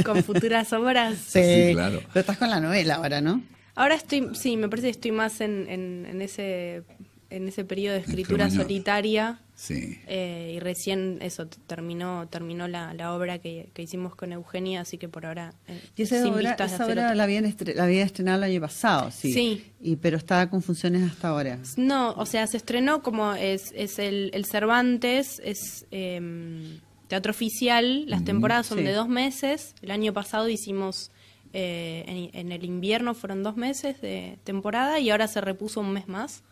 [SPEAKER 4] Con futuras obras.
[SPEAKER 1] Sí,
[SPEAKER 3] Sí, claro.
[SPEAKER 1] Pero estás con la novela ahora, ¿no?
[SPEAKER 4] Ahora estoy, sí, me parece que estoy más en, en, en ese en ese periodo de escritura solitaria
[SPEAKER 3] Sí.
[SPEAKER 4] eh, y recién eso terminó terminó la, la obra que, que hicimos con Eugenia, así que por ahora eh,
[SPEAKER 1] Y esa
[SPEAKER 4] sin
[SPEAKER 1] obra,
[SPEAKER 4] vistas
[SPEAKER 1] esa la, habían la había estrenado el año pasado, sí.
[SPEAKER 4] Sí.
[SPEAKER 1] Y, pero estaba con funciones hasta ahora.
[SPEAKER 4] No, o sea, se estrenó como es, es el, el Cervantes, es em, teatro oficial, las temporadas son
[SPEAKER 1] Sí.
[SPEAKER 4] de dos meses. El año pasado hicimos, eh, en, en el invierno fueron dos meses de temporada y ahora se repuso un mes más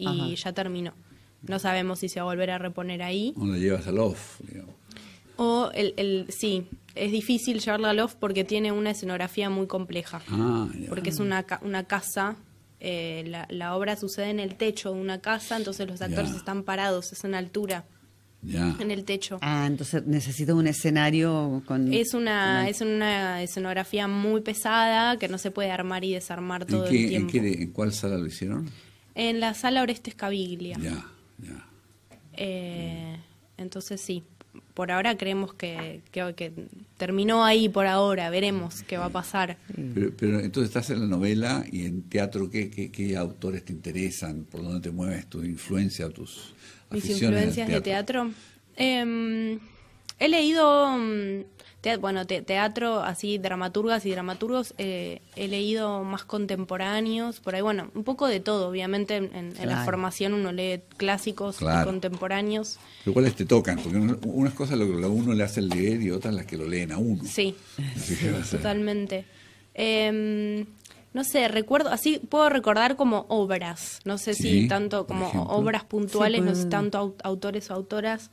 [SPEAKER 4] y
[SPEAKER 1] Ajá.
[SPEAKER 4] ya terminó. No sabemos si se va a volver a reponer ahí.
[SPEAKER 3] O la llevas al off, digamos.
[SPEAKER 4] O el, el sí, es difícil llevarla al off porque tiene una escenografía muy compleja.
[SPEAKER 3] Ah, ya.
[SPEAKER 4] porque es una, ca- una casa, eh, la, la obra sucede en el techo de una casa, entonces los actores
[SPEAKER 3] Ya.
[SPEAKER 4] están parados, es en altura,
[SPEAKER 3] Ya.
[SPEAKER 4] en el techo.
[SPEAKER 1] Ah, entonces necesito un escenario con...
[SPEAKER 4] Es una, es una escenografía muy pesada que no se puede armar y desarmar
[SPEAKER 3] ¿En
[SPEAKER 4] todo el
[SPEAKER 3] qué, en,
[SPEAKER 4] tiempo.
[SPEAKER 3] qué- en cuál sala lo hicieron?
[SPEAKER 4] En la sala Orestes Caviglia.
[SPEAKER 3] Ya, ya.
[SPEAKER 4] Eh, entonces sí, por ahora creemos que, que, que terminó ahí por ahora, veremos qué va a pasar.
[SPEAKER 3] Pero, pero entonces estás en la novela y en teatro, ¿qué, qué, qué autores te interesan? ¿Por dónde te mueves tu influencia, tus
[SPEAKER 4] Mis
[SPEAKER 3] aficiones
[SPEAKER 4] influencias
[SPEAKER 3] del
[SPEAKER 4] de teatro. Em, he leído, mm, te- bueno, te- teatro, así, dramaturgas y dramaturgos. eh, he leído más contemporáneos, por ahí, bueno, un poco de todo. Obviamente, en, en la formación uno lee clásicos y contemporáneos.
[SPEAKER 3] ¿Pero cuáles te tocan? Porque una- unas cosas lo que a uno le hace leer y otras las que lo leen a uno.
[SPEAKER 4] Sí, *laughs* totalmente. Em, no sé, recuerdo, así puedo recordar como obras, no sé
[SPEAKER 3] Sí,
[SPEAKER 4] si tanto como obras puntuales,
[SPEAKER 1] Sí,
[SPEAKER 4] no sé tanto au- autores o autoras.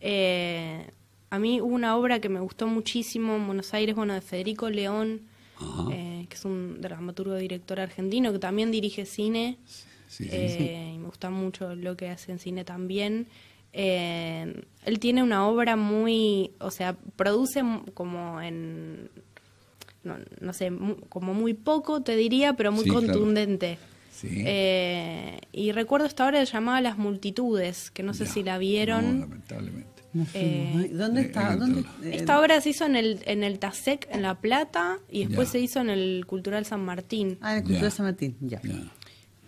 [SPEAKER 4] Eh, a mí hubo una obra que me gustó muchísimo en Buenos Aires, bueno, de Federico León, eh, que es un dramaturgo director argentino que también dirige cine.
[SPEAKER 3] Sí, sí,
[SPEAKER 4] Eh, y me gusta mucho lo que hace en cine también. Eh, él tiene una obra muy, o sea, produce como en, no, no sé, mu- como muy poco, te diría, pero muy
[SPEAKER 3] claro.
[SPEAKER 4] contundente.
[SPEAKER 3] Sí.
[SPEAKER 4] Eh, y recuerdo esta obra llamada Las Multitudes, que no sé
[SPEAKER 3] Ya.
[SPEAKER 4] si la
[SPEAKER 3] No, lamentablemente.
[SPEAKER 4] Eh,
[SPEAKER 1] ¿Dónde
[SPEAKER 3] eh,
[SPEAKER 1] está?
[SPEAKER 3] en
[SPEAKER 1] ¿Dónde,
[SPEAKER 3] el-
[SPEAKER 1] eh,
[SPEAKER 4] Esta obra se hizo en el, en el TASEC, en La Plata, y después se hizo en el Cultural San Martín.
[SPEAKER 1] Ah, en el Cultura
[SPEAKER 3] Ya.
[SPEAKER 1] San Martín, ya.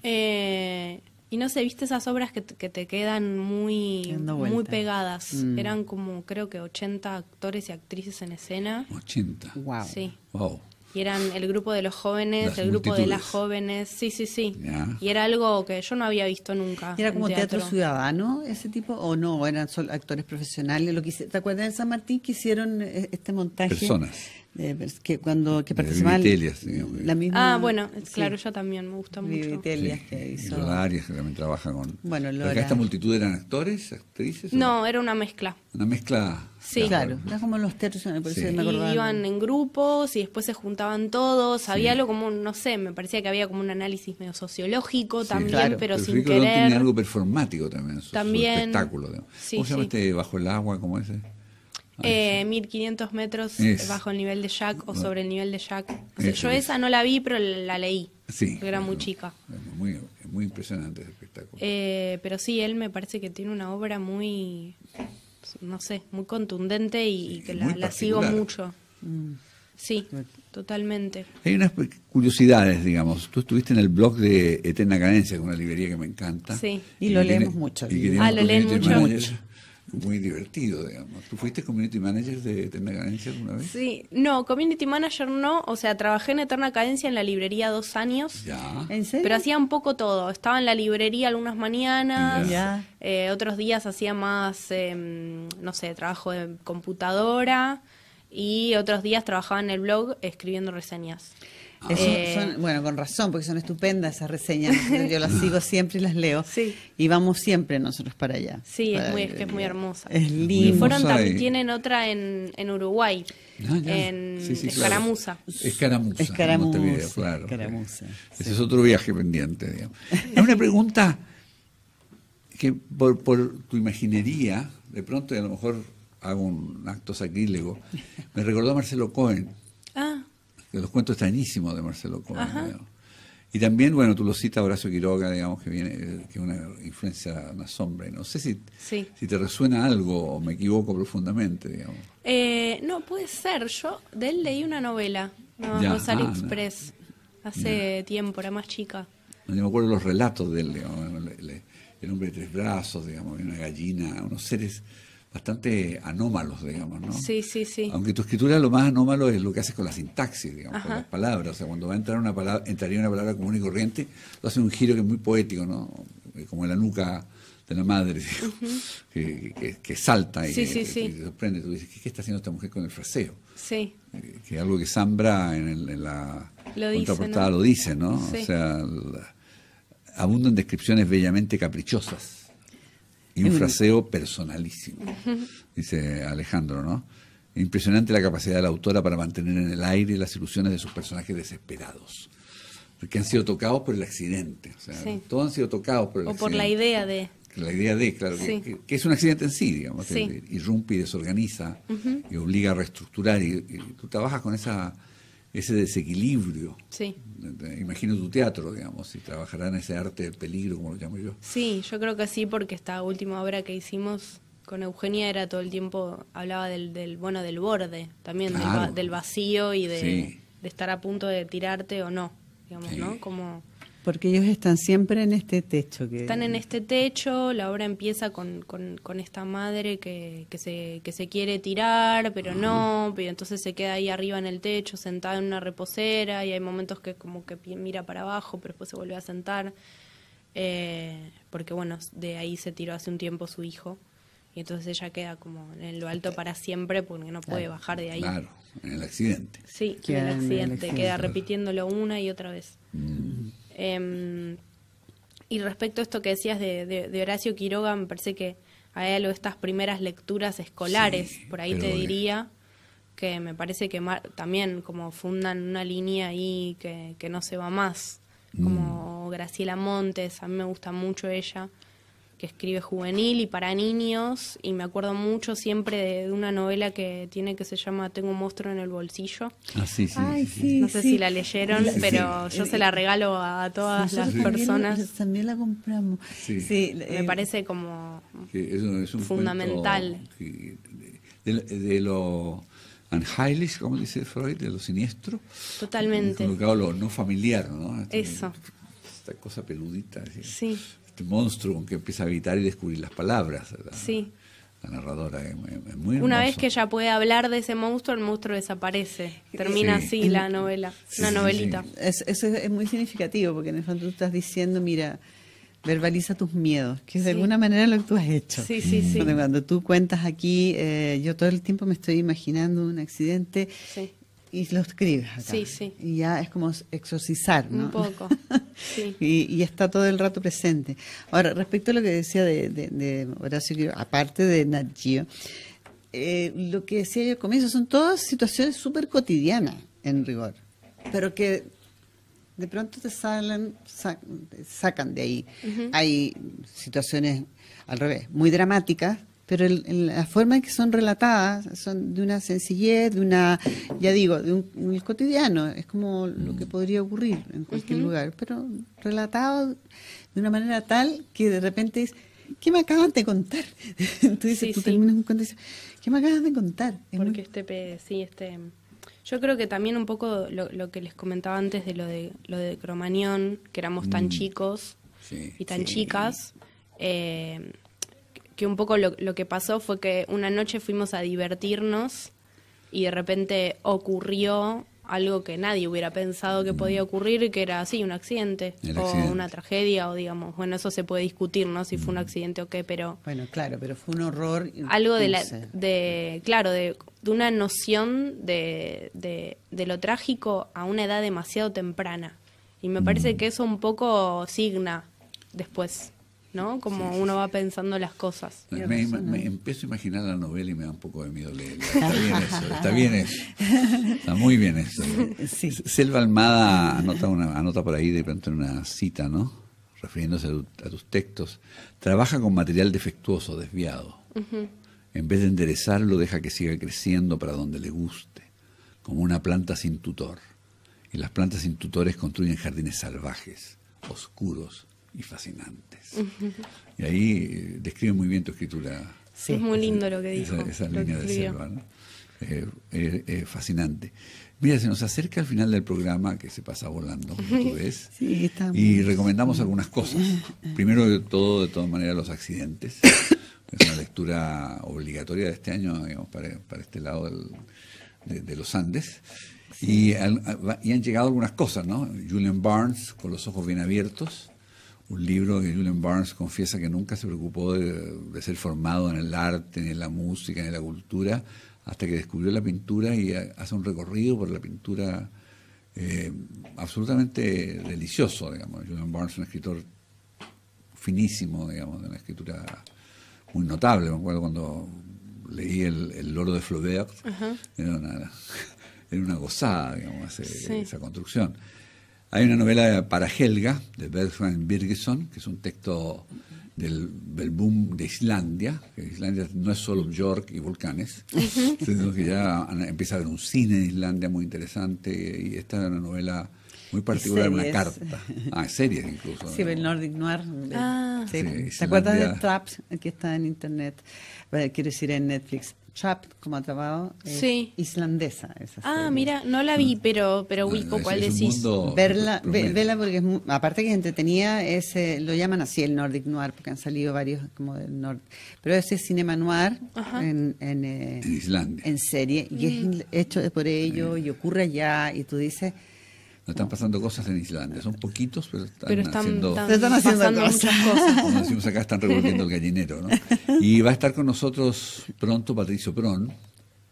[SPEAKER 4] Eh, y no sé, viste esas obras que, te- que te quedan muy, muy pegadas.
[SPEAKER 1] Mm.
[SPEAKER 4] Eran como, creo que 80 actores y actrices en escena.
[SPEAKER 3] 80.
[SPEAKER 1] Wow.
[SPEAKER 4] Sí.
[SPEAKER 3] Wow.
[SPEAKER 4] Y eran el grupo de los jóvenes,
[SPEAKER 3] Las
[SPEAKER 4] el grupo de las jóvenes. Sí, sí, sí. Y era algo que yo no había visto nunca.
[SPEAKER 1] ¿Era como teatro. ciudadano ese tipo? ¿O no? ¿Eran solo actores profesionales? Lo que hice- ¿Te acuerdas de San Martín que hicieron eh, este montaje?
[SPEAKER 3] Personas.
[SPEAKER 1] De pers- que cuando que
[SPEAKER 3] De
[SPEAKER 1] participaban
[SPEAKER 3] Vivitelias, digamos.
[SPEAKER 1] la misma
[SPEAKER 4] Ah, bueno,
[SPEAKER 1] sí,
[SPEAKER 4] claro, yo también me gusta mucho.
[SPEAKER 1] Vivitelias
[SPEAKER 3] Sí,
[SPEAKER 1] que
[SPEAKER 3] y
[SPEAKER 1] hizo
[SPEAKER 3] Lola Arias, que también trabaja con...
[SPEAKER 1] Bueno,
[SPEAKER 3] Pero
[SPEAKER 1] Lola.
[SPEAKER 3] acá esta multitud eran actores, actrices. o
[SPEAKER 4] No, era una mezcla.
[SPEAKER 3] Una mezcla...
[SPEAKER 4] Sí.
[SPEAKER 1] Claro era como los teatros por eso
[SPEAKER 3] Sí.
[SPEAKER 1] me
[SPEAKER 4] Y iban en grupos y después se juntaban todos. Había algo como, no sé, me parecía que había como un análisis medio sociológico también,
[SPEAKER 1] claro.
[SPEAKER 4] pero, sin
[SPEAKER 3] Federico León
[SPEAKER 4] querer.
[SPEAKER 3] tenía algo performático también, su, su
[SPEAKER 4] También.
[SPEAKER 3] espectáculo. digamos.
[SPEAKER 4] Sí,
[SPEAKER 3] ¿Cómo se llama
[SPEAKER 4] sí.
[SPEAKER 3] este Bajo el Agua? ¿Cómo es ese?
[SPEAKER 4] Eh, 1500 metros
[SPEAKER 3] Es.
[SPEAKER 4] bajo el nivel de Jack o sobre el nivel de Jack. O sea, yo
[SPEAKER 3] es.
[SPEAKER 4] esa no la vi, pero la leí.
[SPEAKER 3] Sí.
[SPEAKER 4] porque era muy chica.
[SPEAKER 3] Muy, muy impresionante ese espectáculo.
[SPEAKER 4] Eh, pero sí, él me parece que tiene una obra muy, no sé, muy contundente y,
[SPEAKER 3] Sí,
[SPEAKER 4] que la, la sigo mucho. Sí, totalmente.
[SPEAKER 3] Hay unas pe- curiosidades, digamos. Tú estuviste en el blog de Eterna Cadencia, que es una librería que me encanta.
[SPEAKER 4] Sí.
[SPEAKER 1] Y lo
[SPEAKER 3] tiene-
[SPEAKER 1] leemos mucho.
[SPEAKER 3] y tiene
[SPEAKER 4] Ah, lo leen mucho.
[SPEAKER 3] manager Muy divertido, digamos. ¿Tú fuiste community manager de Eterna Cadencia alguna vez?
[SPEAKER 4] Sí, no, community manager no, o sea, trabajé en Eterna Cadencia en la librería dos años.
[SPEAKER 3] Ya.
[SPEAKER 1] ¿En serio?
[SPEAKER 4] Pero hacía un poco todo. Estaba en la librería algunas mañanas,
[SPEAKER 1] Ya.
[SPEAKER 4] eh, otros días hacía más, em, no sé, trabajo de computadora y otros días trabajaba en el blog escribiendo reseñas.
[SPEAKER 1] Eso
[SPEAKER 4] Eh,
[SPEAKER 1] son- bueno, con razón, porque son estupendas esas reseñas. Yo las sigo *laughs* siempre y las leo.
[SPEAKER 4] Sí.
[SPEAKER 1] Y vamos siempre nosotros para allá.
[SPEAKER 4] Sí, es muy, es que es muy hermosa.
[SPEAKER 1] Es
[SPEAKER 3] Muy
[SPEAKER 4] Y fueron también, tienen otra en, en Uruguay,
[SPEAKER 3] Ah,
[SPEAKER 4] en
[SPEAKER 3] Sí, sí, claro.
[SPEAKER 4] Escaramuza.
[SPEAKER 3] Escaramuza.
[SPEAKER 1] Escaramuza,
[SPEAKER 3] Montevideo, claro.
[SPEAKER 1] Escaramuza,
[SPEAKER 3] Ese es otro viaje pendiente, digamos. Hay una pregunta que por, por tu imaginería, de pronto, y a lo mejor hago un acto sacrílego, me recordó a Marcelo Cohen, de los cuentos extrañísimos de Marcelo Cohen. digamos. Y también, bueno, tú lo citas Horacio Quiroga, digamos, que viene, eh, que es una influencia, una sombra. No sé si,
[SPEAKER 4] Sí.
[SPEAKER 3] si te resuena algo o me equivoco profundamente, digamos.
[SPEAKER 4] eh, no, puede ser. Yo de él leí una novela, no,
[SPEAKER 3] Ya,
[SPEAKER 4] Rosario
[SPEAKER 3] ah, no.
[SPEAKER 4] Express, hace tiempo, era más chica.
[SPEAKER 3] No me acuerdo los relatos de él, digamos, el hombre de tres brazos, digamos, una gallina, unos seres bastante anómalos, digamos, ¿no?
[SPEAKER 4] Sí, sí, sí.
[SPEAKER 3] Aunque tu escritura lo más anómalo es lo que haces con la sintaxis, digamos, con las palabras. O sea, cuando va a entrar una palabra, entraría una palabra común y corriente, lo hace un giro que es muy poético, ¿no? Eh, Como en la nuca de la madre, *laughs* digamos, que, que- que salta y
[SPEAKER 4] Sí,
[SPEAKER 3] que,
[SPEAKER 4] sí,
[SPEAKER 3] te sorprende. Tú dices, ¿qué, qué está haciendo esta mujer con el fraseo?
[SPEAKER 4] Sí,
[SPEAKER 3] Eh, que algo que Zambra en, el- en la
[SPEAKER 4] Lo dice,
[SPEAKER 3] contraportada
[SPEAKER 4] ¿no?
[SPEAKER 3] lo dice, ¿no?
[SPEAKER 4] Sí.
[SPEAKER 3] O sea, abundan descripciones bellamente caprichosas y un fraseo personalísimo, dice Alejandro, ¿no? Impresionante la capacidad de la autora para mantener en el aire las ilusiones de sus personajes desesperados, que han sido tocados por el accidente, o sea,
[SPEAKER 4] Sí.
[SPEAKER 3] todos han sido tocados por el
[SPEAKER 4] o
[SPEAKER 3] accidente.
[SPEAKER 4] por la idea de...
[SPEAKER 3] La idea de, claro, que-
[SPEAKER 4] Sí.
[SPEAKER 3] que, que es un accidente en sí, digamos,
[SPEAKER 4] Sí.
[SPEAKER 3] que irrumpe y desorganiza y obliga a reestructurar. Y, y tú trabajas con esa ese desequilibrio.
[SPEAKER 4] Sí.
[SPEAKER 3] Eh, Imagino tu teatro, digamos, y trabajará en ese arte del peligro, como lo llamo yo.
[SPEAKER 4] Sí, yo creo que sí, porque esta última obra que hicimos con Eugenia era todo el tiempo, hablaba del, del bueno, del borde, también del,
[SPEAKER 3] Claro.
[SPEAKER 4] del vacío y de,
[SPEAKER 3] Sí.
[SPEAKER 4] de estar a punto de tirarte o no, digamos,
[SPEAKER 3] Sí.
[SPEAKER 4] ¿no? Como
[SPEAKER 1] Porque ellos están siempre en este techo. Que,
[SPEAKER 4] están en este techo, la obra empieza con, con, con esta madre que, que, se, que se quiere tirar, pero no, pero entonces se queda ahí arriba en el techo, sentada en una reposera, y hay momentos que como que mira para abajo, pero después se vuelve a sentar, eh, porque bueno, de ahí se tiró hace un tiempo su hijo, y entonces ella queda como en lo alto para siempre, porque no puede bajar de ahí.
[SPEAKER 3] Claro, en el accidente.
[SPEAKER 4] Sí,
[SPEAKER 1] Queda
[SPEAKER 4] en el
[SPEAKER 1] en el
[SPEAKER 4] accidente,
[SPEAKER 1] accidente.
[SPEAKER 4] queda repitiéndolo una y otra vez.
[SPEAKER 3] Mm.
[SPEAKER 4] Em, y respecto a esto que decías de, de- de Horacio Quiroga, me parece que hay algo de estas primeras lecturas escolares,
[SPEAKER 3] Sí,
[SPEAKER 4] por ahí te diría, que me parece que mar- también como fundan una línea ahí que, que no se va más,
[SPEAKER 3] Mm.
[SPEAKER 4] como Graciela Montes, a mí me gusta mucho ella, que escribe juvenil y para niños, y me acuerdo mucho siempre de, de una novela que tiene que se llama Tengo un monstruo en el bolsillo.
[SPEAKER 3] Ah, sí, sí.
[SPEAKER 1] Ay,
[SPEAKER 3] sí, sí.
[SPEAKER 1] sí,
[SPEAKER 4] No sé
[SPEAKER 1] sí.
[SPEAKER 4] si la leyeron,
[SPEAKER 1] Sí,
[SPEAKER 4] pero
[SPEAKER 1] sí.
[SPEAKER 4] yo se la regalo a todas las
[SPEAKER 1] la-
[SPEAKER 4] personas.
[SPEAKER 1] También la compramos.
[SPEAKER 3] Sí.
[SPEAKER 1] eh,
[SPEAKER 4] Me parece como
[SPEAKER 3] Que es un, es un
[SPEAKER 4] Fundamental.
[SPEAKER 3] que- de, de- lo unheilish, como dice Freud, de lo siniestro.
[SPEAKER 4] totalmente.
[SPEAKER 3] Lo no familiar, ¿no? Este-
[SPEAKER 4] Eso.
[SPEAKER 3] Esta cosa peludita. así.
[SPEAKER 4] Sí,
[SPEAKER 3] Este monstruo con que empieza a habitar y descubrir las palabras. La,
[SPEAKER 4] sí.
[SPEAKER 3] la narradora es, muy- es muy
[SPEAKER 4] Una vez que ella puede hablar de ese monstruo, el monstruo desaparece. Termina
[SPEAKER 3] Sí.
[SPEAKER 4] así la novela,
[SPEAKER 3] Sí,
[SPEAKER 4] una
[SPEAKER 3] sí,
[SPEAKER 4] novelita.
[SPEAKER 1] Es- eso es, es muy significativo porque en el fondo tú estás diciendo, mira, verbaliza tus miedos, que es de
[SPEAKER 4] Sí.
[SPEAKER 1] alguna manera lo que tú has hecho.
[SPEAKER 4] Sí, sí, sí.
[SPEAKER 1] Cuando, cuando tú cuentas aquí, eh, yo todo el tiempo me estoy imaginando un accidente
[SPEAKER 4] Sí.
[SPEAKER 1] Y lo escribes acá.
[SPEAKER 4] Sí, sí.
[SPEAKER 1] Y ya es como exorcizar, ¿no?
[SPEAKER 4] Un poco, *laughs* sí.
[SPEAKER 1] y, y está todo el rato presente. Ahora, respecto a lo que decía de, de- de Horacio aparte de Nat Geo, eh, lo que decía yo al comienzo son todas situaciones súper cotidianas, en rigor, pero que de pronto te salen, sa- te sacan de ahí. Hay situaciones, al revés, muy dramáticas, pero el- la forma en que son relatadas son de una sencillez, de una, ya digo, de un, un cotidiano, es como lo que podría ocurrir en cualquier lugar, pero relatado de una manera tal que de repente es, ¿qué me acabas de contar? *laughs* tú dices,
[SPEAKER 4] Sí,
[SPEAKER 1] tú
[SPEAKER 4] sí.
[SPEAKER 1] terminas un cuento y dices, ¿qué me acabas de contar? Es muy-
[SPEAKER 4] Porque este, sí, este... Yo creo que también un poco lo, lo que les comentaba antes de lo de lo de Cromañón, que éramos tan chicos
[SPEAKER 3] Sí,
[SPEAKER 4] y tan
[SPEAKER 3] sí.
[SPEAKER 4] chicas, eh, que un poco lo, lo que pasó fue que una noche fuimos a divertirnos y de repente ocurrió algo que nadie hubiera pensado que podía ocurrir, que era así, un accidente
[SPEAKER 3] El
[SPEAKER 4] o
[SPEAKER 3] accidente.
[SPEAKER 4] una tragedia o digamos, bueno, eso se puede discutir, ¿no? Si fue un accidente o qué, pero
[SPEAKER 1] Bueno, claro, pero fue un horror.
[SPEAKER 4] algo de la de claro de, de una noción de, de, de lo trágico a una edad demasiado temprana y me
[SPEAKER 3] Mm.
[SPEAKER 4] parece que eso un poco signa después no como uno va pensando las cosas
[SPEAKER 3] Me, me- me empiezo a imaginar la novela y me da un poco de miedo leerla. *laughs* Está bien eso, está bien eso. *laughs* Está muy bien eso.
[SPEAKER 1] Sí.
[SPEAKER 3] Selva Almada anota, una, anota por ahí de pronto en una cita, ¿no? Refiriéndose a, tu- a tus textos. Trabaja con material defectuoso, desviado. En vez de enderezarlo, deja que siga creciendo para donde le guste, como una planta sin tutor. Y las plantas sin tutores construyen jardines salvajes, oscuros y fascinantes. Y ahí eh, describe muy bien tu escritura.
[SPEAKER 1] Sí.
[SPEAKER 4] es muy lindo lo que dijo
[SPEAKER 3] Esa, línea de selva, ¿no? Eh, eh, eh, fascinante. Mira, se nos acerca el final del programa que se pasa volando, como tú *laughs* ves.
[SPEAKER 1] Sí,
[SPEAKER 3] y recomendamos algunas cosas. Primero de todo, de todas maneras, los accidentes. Es una lectura obligatoria de este año, digamos, para, para este lado del- de, de los Andes. Y, al- a- y han llegado algunas cosas, ¿no? Julian Barnes, con los ojos bien abiertos, un libro que Julian Barnes confiesa que nunca se preocupó de, de ser formado en el arte, ni en la música, ni en la cultura, hasta que descubrió la pintura y ha- hace un recorrido por la pintura eh, absolutamente delicioso, digamos. Julian Barnes es un escritor finísimo, digamos, de una escritura muy notable. Me acuerdo cuando leí El, el loro de Flaubert, era, una, *laughs* era una gozada, digamos, ese-
[SPEAKER 4] Sí.
[SPEAKER 3] esa construcción. Hay una novela para Helga, de Bertrand Birgeson, que es un texto del, del boom de Islandia, que Islandia no es solo York y volcanes, *laughs* sino que ya empieza a haber un cine en Islandia muy interesante, y esta es una novela muy particular, una carta. Ah, series incluso.
[SPEAKER 1] Sí, el Nordic Noir.
[SPEAKER 4] Ah.
[SPEAKER 1] Sí.
[SPEAKER 3] Sí,
[SPEAKER 1] ¿Te acuerdas de. Trapped? que está en internet. Quiero decir en Netflix. Trapped, como atrapado. es
[SPEAKER 4] Sí.
[SPEAKER 1] Islandesa. Esa
[SPEAKER 4] ah
[SPEAKER 1] serie.
[SPEAKER 4] mira no la vi pero pero
[SPEAKER 3] No,
[SPEAKER 4] ubico
[SPEAKER 3] es-
[SPEAKER 4] cuál decís
[SPEAKER 1] Verla, ve- vela porque es aparte que es entretenida, es, eh, lo llaman así el Nordic Noir, porque han salido varios como del norte. Pero ese es cinema noir en, en, eh,
[SPEAKER 3] En Islandia.
[SPEAKER 1] en serie, y es in- hecho por ello, y ocurre allá, y tú dices,
[SPEAKER 3] No están pasando cosas en Islandia. Son poquitos, pero están,
[SPEAKER 4] pero están,
[SPEAKER 3] haciendo...
[SPEAKER 4] están
[SPEAKER 1] Se están haciendo cosas.
[SPEAKER 4] muchas cosas
[SPEAKER 3] Como decimos acá, están revolviendo el gallinero, ¿no? Y va a estar con nosotros pronto Patricio Prón,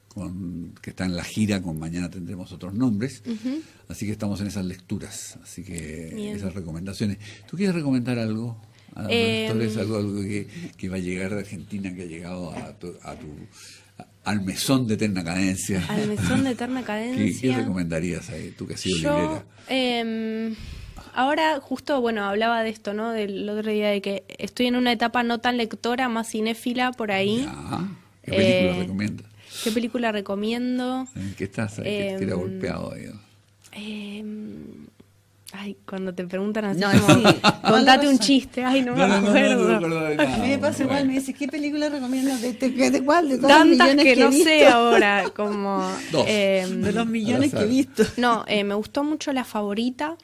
[SPEAKER 3] con, que está en la gira, con mañana tendremos otros nombres. Así que estamos en esas lecturas, así que
[SPEAKER 4] Bien.
[SPEAKER 3] esas recomendaciones. ¿Tú quieres recomendar algo? A los
[SPEAKER 4] Eh,
[SPEAKER 3] lectores, algo, algo que, que va a llegar de Argentina, que ha llegado a tu, a tu- al mesón de eterna cadencia.
[SPEAKER 4] al mesón de eterna *laughs*
[SPEAKER 3] ¿Qué,
[SPEAKER 4] cadencia
[SPEAKER 3] qué recomendarías ahí, tú que has sido
[SPEAKER 4] Yo,
[SPEAKER 3] librera?
[SPEAKER 4] em, ahora justo, bueno, hablaba de esto, ¿no? Del otro día de que estoy en una etapa no tan lectora, más cinéfila por ahí.
[SPEAKER 3] Ya. ¿Qué película
[SPEAKER 4] Eh,
[SPEAKER 3] recomiendas?
[SPEAKER 4] ¿Qué película recomiendo?
[SPEAKER 3] ¿En qué estás? ahí? ¿Qué te ha
[SPEAKER 4] em,
[SPEAKER 3] golpeado ahí?
[SPEAKER 4] Ay, cuando te preguntan así
[SPEAKER 1] No,
[SPEAKER 4] como,
[SPEAKER 1] sí.
[SPEAKER 4] contate un chiste, ay, no,
[SPEAKER 3] No, no,
[SPEAKER 4] me
[SPEAKER 3] no, no,
[SPEAKER 4] acuerdo.
[SPEAKER 3] no nada.
[SPEAKER 1] a mí me pasa igual, me dice, ¿qué película recomiendas? ¿De, de, de cuál? De todos los
[SPEAKER 4] Tantas
[SPEAKER 1] millones
[SPEAKER 4] que no sé ahora, *laughs* como...
[SPEAKER 3] Dos.
[SPEAKER 4] em,
[SPEAKER 1] De los millones que he visto.
[SPEAKER 4] no, eh, me gustó mucho La Favorita.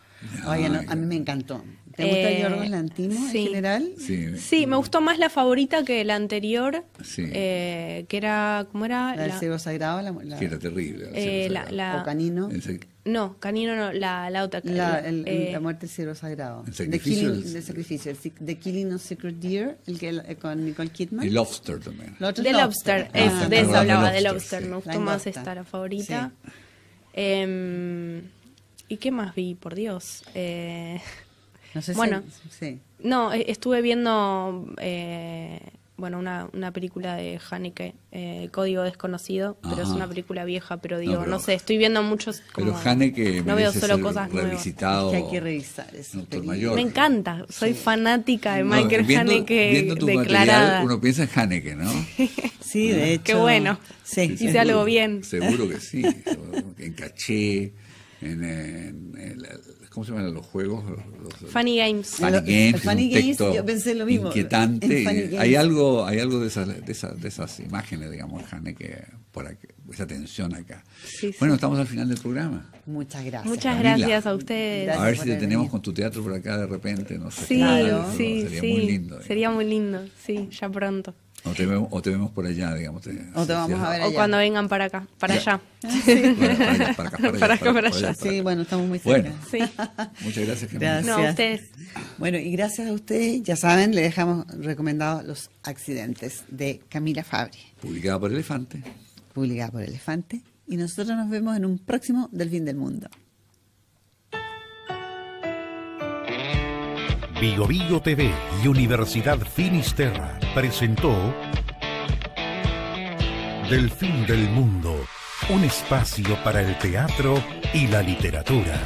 [SPEAKER 1] Oye, no, a mí me encantó. ¿Te gusta
[SPEAKER 4] Eh,
[SPEAKER 1] Yorgos Lantimos
[SPEAKER 4] sí.
[SPEAKER 1] en general?
[SPEAKER 3] Sí,
[SPEAKER 4] Sí, me gustó más La Favorita que la anterior,
[SPEAKER 3] Sí.
[SPEAKER 4] eh, que era, ¿cómo era?
[SPEAKER 1] La del Ciervo Sagrado, la, la-
[SPEAKER 3] que era terrible.
[SPEAKER 4] eh, la- la-
[SPEAKER 1] o Canino.
[SPEAKER 3] El
[SPEAKER 4] No, Canino no, la, la otra.
[SPEAKER 1] La, el- el-
[SPEAKER 4] eh,
[SPEAKER 1] la muerte del ciervo sagrado.
[SPEAKER 3] El
[SPEAKER 1] The
[SPEAKER 3] sacrificio
[SPEAKER 1] Killing,
[SPEAKER 3] del-
[SPEAKER 1] de sacrificio. El, The Killing of Secret Deer, el que eh, con Nicole Kidman.
[SPEAKER 3] Y Lobster también.
[SPEAKER 1] Es
[SPEAKER 4] Lobster,
[SPEAKER 1] Ah,
[SPEAKER 4] es- de eso hablaba, de
[SPEAKER 3] Lobster,
[SPEAKER 4] Lobster.
[SPEAKER 3] sí.
[SPEAKER 4] Me gustó más esta, la favorita. Em, ¿Y qué más vi? Por Dios. Eh,
[SPEAKER 1] No sé si-
[SPEAKER 4] Bueno.
[SPEAKER 1] sí.
[SPEAKER 4] no, eh, estuve viendo eh, bueno, una, una película de Haneke, eh, Código Desconocido, pero es una película vieja, pero digo, no,
[SPEAKER 3] pero-
[SPEAKER 4] sé, estoy viendo muchos como...
[SPEAKER 3] Pero Haneke
[SPEAKER 4] no veo solo cosas nuevas.
[SPEAKER 3] revisitado.
[SPEAKER 1] Que hay que revisar eso.
[SPEAKER 4] Me encanta, soy fanática de
[SPEAKER 3] No,
[SPEAKER 4] Michael
[SPEAKER 3] viendo-
[SPEAKER 4] Haneke
[SPEAKER 3] viendo tu
[SPEAKER 4] declarada.
[SPEAKER 3] material, uno piensa en Haneke, ¿no? *laughs*
[SPEAKER 1] Sí, de hecho.
[SPEAKER 4] Qué bueno.
[SPEAKER 1] Sí,
[SPEAKER 4] Hice algo bien.
[SPEAKER 3] Seguro que sí. *laughs* En caché, en, en- en ¿cómo se llaman los juegos? Los-
[SPEAKER 4] Funny Games.
[SPEAKER 3] Funny Games,
[SPEAKER 1] Funny
[SPEAKER 3] un
[SPEAKER 1] Games, yo pensé lo mismo.
[SPEAKER 3] Inquietante. Hay algo, hay algo de esas, de esas, de esas imágenes, digamos, Haneke, por aquí, esa tensión acá.
[SPEAKER 4] Sí, sí.
[SPEAKER 3] Bueno, estamos al final del programa.
[SPEAKER 1] Muchas gracias.
[SPEAKER 4] Muchas
[SPEAKER 3] Camila.
[SPEAKER 4] gracias a ustedes.
[SPEAKER 1] Gracias
[SPEAKER 3] a ver si te tenemos con tu teatro por acá de repente, no sé.
[SPEAKER 4] Sí,
[SPEAKER 1] Claro.
[SPEAKER 4] sí,
[SPEAKER 3] sería
[SPEAKER 4] sí.
[SPEAKER 3] muy lindo.
[SPEAKER 4] Sería muy lindo, sí, ya pronto.
[SPEAKER 3] O te, vemos, o te vemos por allá, digamos. te-
[SPEAKER 1] O te vamos a ver
[SPEAKER 4] O
[SPEAKER 1] allá.
[SPEAKER 4] cuando vengan para acá, para
[SPEAKER 3] Ya.
[SPEAKER 4] allá.
[SPEAKER 3] Para, *laughs* *laughs* acá, para allá,
[SPEAKER 4] Para acá, para allá.
[SPEAKER 1] Sí, bueno, estamos muy cerca.
[SPEAKER 3] Bueno,
[SPEAKER 4] Sí. *laughs*
[SPEAKER 3] muchas gracias, Camila.
[SPEAKER 1] Gracias.
[SPEAKER 4] No, a ustedes.
[SPEAKER 1] Bueno, y gracias a ustedes, ya saben, le dejamos recomendados Los accidentes de Camila Fabri,
[SPEAKER 3] Publicada por Elefante.
[SPEAKER 1] publicada por Elefante. Y nosotros nos vemos en un próximo Del Fin del Mundo.
[SPEAKER 2] Vigo TV y Universidad Finisterra presentó Del fin del mundo, un espacio para el teatro y la literatura.